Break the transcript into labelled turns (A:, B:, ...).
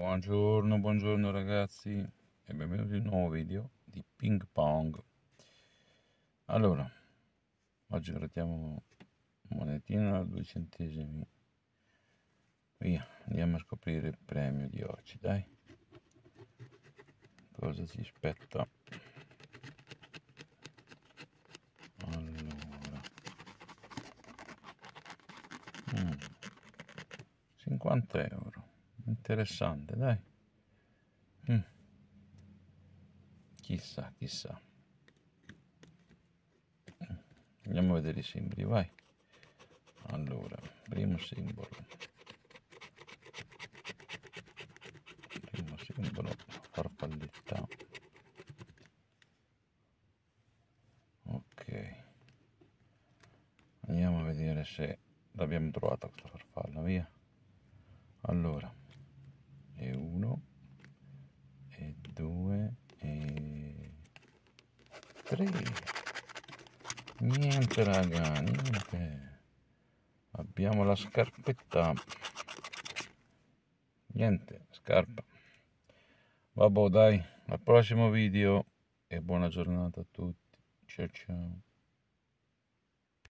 A: Buongiorno, buongiorno ragazzi e benvenuti in un nuovo video di ping pong. Allora, oggi grattiamo monetina a 2 centesimi. Via, andiamo a scoprire il premio di oggi, dai. Cosa ci aspetta? Allora. Mm. 50 euro interessante dai. Mm. chissà chissà. Andiamo a vedere i simboli vai. Allora primo simbolo. Primo simbolo farfalletta. Ok. Andiamo a vedere se l'abbiamo trovata questa farfalla via. Allora 3 niente raga niente. Abbiamo la scarpetta. Niente scarpa. Vabbè dai al prossimo video e buona giornata a tutti. Ciao ciao.